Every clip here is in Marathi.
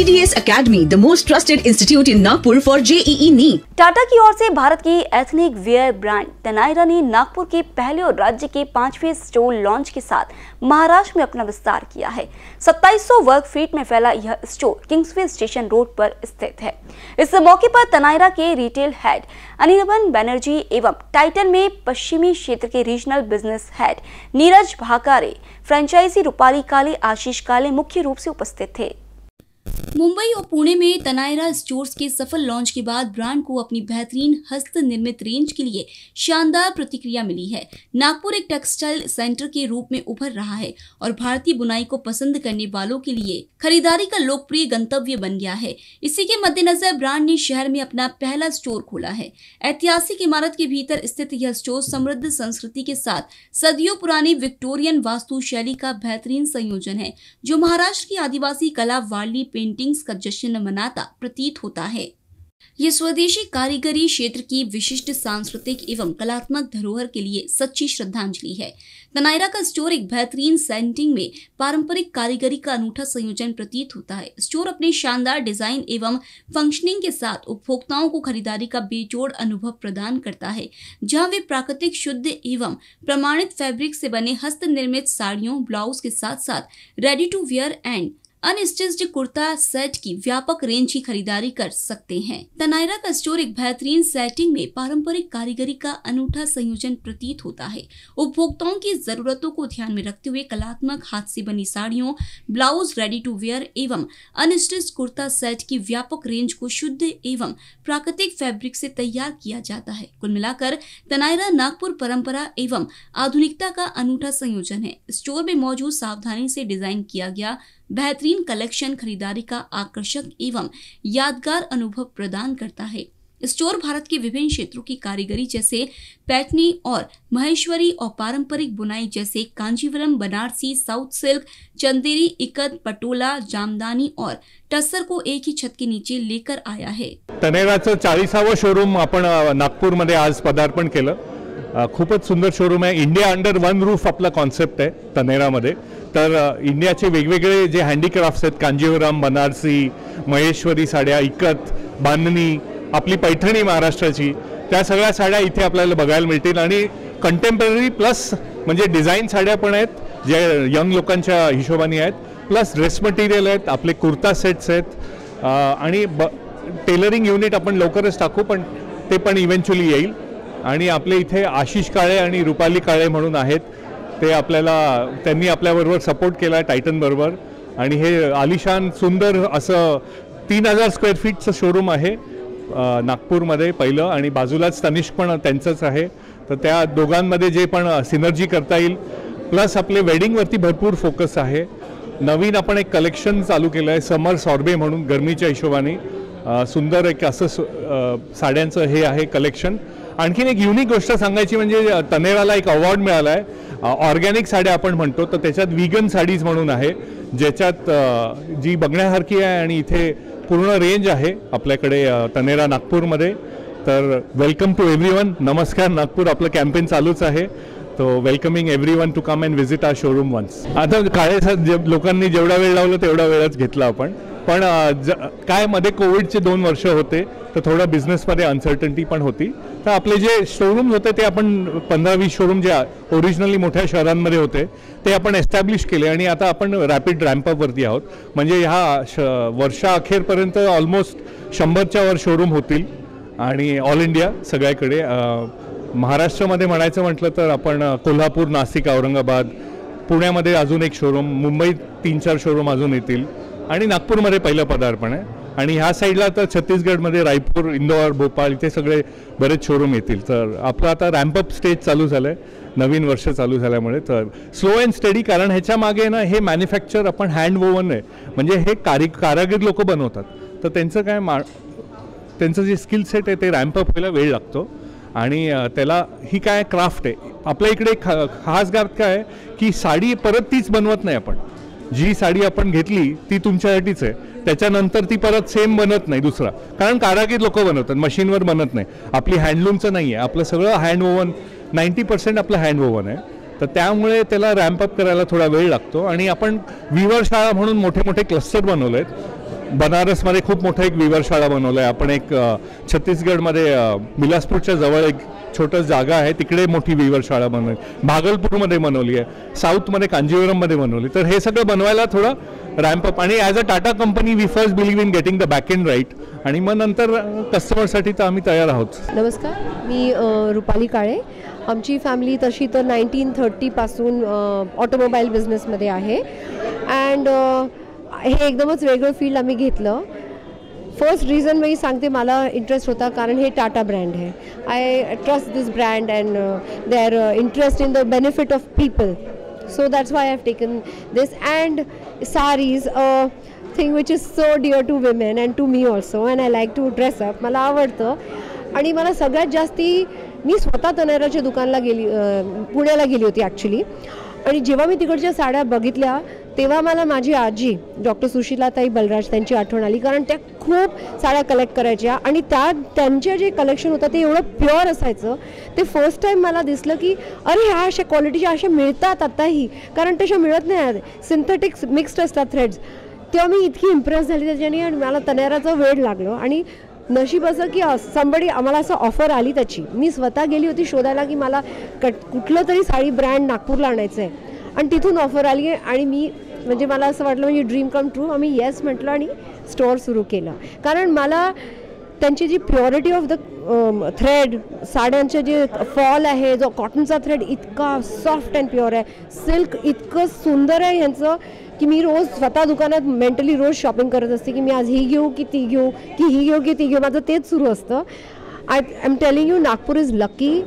GDS Academy, the most trusted institute in Nagpur for JEE NEET. Tata की ओर से भारत की एथनिक वेयर ब्रांड तनायरा ने नागपुर के पहले और राज्य के पाँचवें स्टोर लॉन्च के साथ महाराष्ट्र में अपना विस्तार किया है। 2700 वर्ग फीट में फैला यह स्टोर किंग्सवे स्टेशन रोड पर स्थित है। इस मौके पर तनायरा के रिटेल हेड अनिर्बन बनर्जी एवं टाइटन में पश्चिमी क्षेत्र के regional business head Neeraj Bhakare franchisee Rupali Kale Ashish Kale मुख्य रूप से उपस्थित थे। मुंबई और पुणे में तनायरा स्टोर्स के सफल लॉन्च के बाद ब्रांड को अपनी बेहतरीन हस्त निर्मित रेंज के लिए शानदार प्रतिक्रिया मिली है। नागपुर एक टेक्सटाइल सेंटर के रूप में उभर रहा है और भारतीय बुनाई को पसंद करने वालों के लिए खरीदारी का लोकप्रिय गंतव्य बन गया है। इसी के मद्देनजर ब्रांड ने शहर में अपना पहला स्टोर खोला है। ऐतिहासिक इमारत के भीतर स्थित यह स्टोर समृद्ध संस्कृति के साथ सदियों पुरानी विक्टोरियन वास्तु शैली का बेहतरीन संयोजन है, जो महाराष्ट्र की आदिवासी कला वार्ली पेंटिंग्स का जश्न मनाता प्रतीत होता है। ये स्वदेशी कारीगरी क्षेत्र की विशिष्ट सांस्कृतिक एवं कलात्मक धरोहर के लिए सच्ची श्रद्धांजलि है। तनायरा का स्टोर एक बेहतरीन सेंटिंग में पारंपरिक कारीगरी का अनूठा संयोजन प्रतीत होता है। स्टोर अपने शानदार डिज़ाइन एवं फंक्शनिंग के साथ उपभोक्ताओं को खरीदारी का बेजोड़ अनुभव प्रदान करता है, जहाँ वे प्राकृतिक शुद्ध एवं प्रमाणित फैब्रिक से बने हस्त निर्मित साड़ियों, ब्लाउज के साथ साथ ready to wear and unstitched kurta set की व्यापक रेंज की खरीदारी कर सकते हैं। तनायरा का स्टोर एक बेहतरीन सेटिंग में पारंपरिक कारीगरी का अनूठा संयोजन प्रतीत होता है। उपभोक्ताओं की जरूरतों को ध्यान में रखते हुए कलात्मक हाथ से बनी साड़ियों ब्लाउज रेडी टू वेयर एवं अनस्टिच कुर्ता सेट की व्यापक रेंज को शुद्ध एवं प्राकृतिक फैब्रिक से तैयार किया जाता है। कुल मिलाकर तनायरा नागपुर परंपरा एवं आधुनिकता का अनूठा संयोजन है। स्टोर में मौजूद सावधानी से डिज़ाइन किया गया बेहतरीन कलेक्शन खरीदारी का आकर्षक एवं यादगार अनुभव प्रदान करता है। स्टोर भारत के विभिन्न क्षेत्रों की कारीगरी जैसे पैटनी और महेश्वरी और पारंपरिक बुनाई जैसे कांजीवरम बनारसी साउथ सिल्क चंदेरी इकत पटोला जामदानी और टस्सर को एक ही छत के नीचे लेकर आया है। तनेराचं चाळीसावं शोरूम आपण अ, नागपूरमध्ये आज पदार्पण अ, खूपच सुंदर शोरूम आहे. इंडिया अंडर वन रूफ आपला कॉन्सेप्ट आहे तनेरामध्ये. तर इंडियाचे वेगवेगळे जे हँडीक्राफ्ट्स आहेत कांजीवरम बनारसी महेश्वरी साड्या इकत बांधणी आपली पैठणी महाराष्ट्राची त्या सगळ्या साड्या इथे आपल्याला बघायला मिळतील. आणि कंटेम्पररी प्लस म्हणजे डिझाईन साड्या पण आहेत जे यंग लोकांच्या हिशोबाने आहेत प्लस ड्रेस मटेरियल आहेत आपले कुर्ता सेट्स आहेत. आणि ब टेलरिंग युनिट आपण लवकरच टाकू पण ते पण इव्हेंच्युअली येईल. आणि आपले इथे आशिष काळे आणि रुपाली काळे म्हणून आहेत. ते आपल्याला त्यांनी आपल्याबरोबर सपोर्ट केला आहे टायटनबरोबर आणि हे आलिशान सुंदर असं तीन हजार स्क्वेअर फीटचं शोरूम आहे नागपूरमध्ये पहिलं. आणि बाजूलाच तनिष्क पण त्यांचंच आहे. तर त्या दोघांमध्ये जे पण सिनर्जी करता येईल प्लस आपले वेडिंगवरती भरपूर फोकस आहे. नवीन आपण एक कलेक्शन चालू केलं आहे समर सॉर्बे म्हणून गरमीच्या हिशोबाने. सुंदर एक असं साड्यांचं हे आहे कलेक्शन आणखीन एक युनिक गोष्ट सांगायची म्हणजे तनेराला एक अवॉर्ड मिळाला आहे ऑर्गॅनिक साड्या आपण म्हणतो तर त्याच्यात विगन साडीज म्हणून आहे ज्याच्यात जी बघण्यासारखी आहे आणि इथे पूर्ण रेंज आहे आपल्याकडे तनेरा नागपूरमध्ये. तर वेलकम टू एव्हरी वन नमस्कार नागपूर आपलं कॅम्पेन चालूच आहे. तो welcoming everyone to come and visit our showroom once आता काळे जे लोकांनी जेवढा वेळ लावला तेवढा वेळच घेतला आपण. पण ज काय मध्ये कोविडचे दोन वर्ष होते तर थोडं बिझनेसमध्ये अनसर्टन्टी पण होती. तर आपले जे शोरूम होते ते आपण पंधरा वीस शोरूम जे ओरिजिनली मोठ्या शहरांमध्ये होते ते आपण एस्टॅब्लिश केले आणि आता आपण रॅपिड रॅम्पअपवरती आहोत. म्हणजे ह्या श वर्षाअखेरपर्यंत ऑलमोस्ट शंभरच्या वर शोरूम होतील आणि ऑल इंडिया सगळ्याकडे. महाराष्ट्रामध्ये म्हणायचं म्हटलं तर आपण कोल्हापूर नाशिक औरंगाबाद पुण्यामध्ये अजून एक शोरूम मुंबईत तीन चार शोरूम अजून येतील. आणि नागपूरमध्ये पहिलं पदार्पण आहे. आणि ह्या साईडला तर छत्तीसगडमध्ये रायपूर इंदोर भोपाळ इथे सगळे बरेच शोरूम येतील. तर आपलं आता रॅम्पअप स्टेज चालू झालं आहे नवीन वर्ष चालू झाल्यामुळे. तर स्लो अँड स्टडी कारण ह्याच्या मागे ना हे मॅन्युफॅक्चर आपण हँड वोवन आहे. म्हणजे हे कारी कारागीर लोक बनवतात. तर त्यांचं काय मा त्यांचं जे स्किल सेट आहे ते रॅम्पअप व्हायला वेळ लागतो. आणि त्याला ही काय क्राफ्ट आहे? आपल्या इकडे खा खास गात काय आहे की साडी परत तीच बनवत नाही आपण. जी साडी आपण घेतली ती तुमच्यासाठीच आहे. त्याच्यानंतर ती परत सेम बनत नाही दुसरा. कारण कारागीर लोक बनवतात मशीनवर बनत नाही. आपली हँडलूमचं नाही आहे आपलं सगळं हँड ओवन नाईंटी पर्सेंट आपलं हँड ओवन आहे. तर त्यामुळे त्याला रॅम्पअप करायला थोडा वेळ लागतो. आणि आपण विवर शाळा म्हणून मोठे मोठे क्लस्टर बनवले आहेत बनारसमध्ये खूप मोठं एक विवर शाळा बनवलं आहे आपण एक छत्तीसगडमध्ये बिलासपूरच्या जवळ एक छोटं जागा आहे. तिकडे मोठी विवर शाळा बनवली. भागलपूरमध्ये बनवली आहे. साऊथमध्ये कांजीवरममध्ये बनवली. तर हे सगळं बनवायला थोडं रॅम्पअप आणि as a Tata company we first believe in getting the back end right आणि मग नंतर uh, कस्टमरसाठी तर आम्ही तयार आहोत. नमस्कार. मी uh, रुपाली काळे. आमची फॅमिली तशी तर नाईन्टीन थर्टीपासून ऑटोमोबाईल बिझनेसमध्ये आहे. अँड uh, हे एकदमच वेगळं फील्ड आम्ही घेतलं. फर्स्ट रिझन मी सांगते मला इंटरेस्ट होता कारण हे टाटा ब्रँड आहे. I trust this brand and they are interest in the benefit of people so that's why i've taken this. And saris a thing which is so dear to women and to me also, and i like to dress up. मला आवडतं. आणि मला सगळ्यात जास्ती, मी स्वतः तनेराच्या दुकानला गेली पुण्याला गेली होती ॲक्च्युली आणि जेव्हा मी तिकडच्या साड्या बघितल्या, तेव्हा मला माझी आजी, डॉक्टर सुशीलाताई बलराज, त्यांची आठवण आली. कारण त्या खूप साड्या कलेक्ट करायच्या. आणि त्या त्यांचे जे कलेक्शन होतं ते एवढं प्युअर असायचं. ते फर्स्ट टाईम मला दिसलं की अरे ह्या अशा क्वालिटीच्या अशा मिळतात आताही. कारण तशा मिळत नाही सिंथेटिक्स मिक्स्ड असतात थ्रेड्स तेव्हा मी इतकी इम्प्रेस झाली त्याच्याने आणि मला तनेराचं वेळ लागलं. आणि नशीब असं की संबडी आम्हाला असं ऑफर आली त्याची. मी स्वतः गेली होती शोधायला की मला कट कुठलं तरी साडी ब्रँड नागपूरला आणायचं आहे आणि तिथून ऑफर आली आहे आणि मी म्हणजे मला असं वाटलं म्हणजे ड्रीम कम ट्रू आम्ही येस म्हटलं आणि स्टोअर सुरू केलं. कारण मला त्यांची जी प्युरिटी ऑफ द थ्रेड साड्यांचे जे फॉल आहे जो कॉटनचा थ्रेड इतका सॉफ्ट अँड प्युअर आहे. सिल्क इतकं सुंदर आहे ह्यांचं की मी रोज स्वतः दुकानात मेंटली रोज शॉपिंग करत असते की मी आज ही घेऊ की ती घेऊ की ही घेऊ की ती घेऊ. माझं तेच सुरू असतं. I I am telling you Nagpur is lucky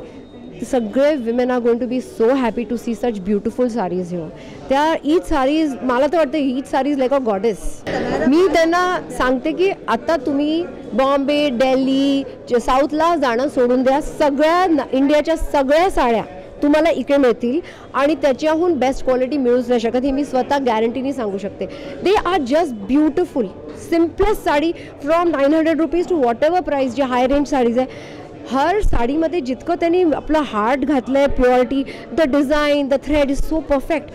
सगळे women are going to be so happy to see such beautiful saris here त्या ईच साडीज मला तर वाटतं each saris like a goddess मी त्यांना सांगते की आता तुम्ही बॉम्बे दिल्ली साऊथला जाणं सोडून द्या. सगळ्या न- इंडियाच्या सगळ्या साड्या तुम्हाला इकडे मिळतील आणि त्याच्याहून बेस्ट क्वालिटी मिळूच नाही शकत हे मी स्वतः गॅरंटीने सांगू शकते. They are just beautiful simplest sari from nine hundred rupees to whatever price जे हाय रेंज साडीज आहे. हर साडीमध्ये जितकं त्यांनी आपलं हार्ट घातलं आहे purity the design the thread is so perfect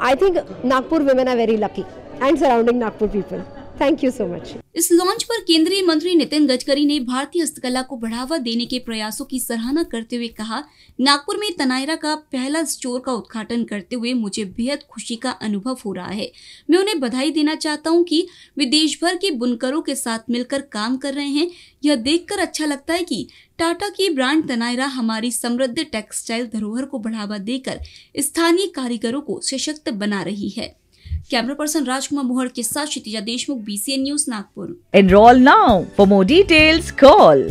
I think Nagpur women are very lucky and surrounding Nagpur people thank you so much is launch पर केंद्रीय मंत्री नितिन गडकरी ने भारतीय हस्तकला को बढ़ावा देने के प्रयासों की सराहना करते हुए कहा, नागपुर में तनायरा का पहला स्टोर का उद्घाटन करते हुए मुझे बेहद खुशी का अनुभव हो रहा है। मैं उन्हें बधाई देना चाहता हूँ कि वे देश भर के बुनकरों के साथ मिलकर काम कर रहे हैं। यह देखकर अच्छा लगता है कि टाटा की ब्रांड तनायरा हमारी समृद्ध टेक्सटाइल धरोहर को बढ़ावा देकर स्थानीय कारीगरों को सशक्त बना रही है। कैमरा पर्सन राजकुमार मोहर के साथ Kshitija Deshmukh BCN news Nagpur Enroll now. For more details call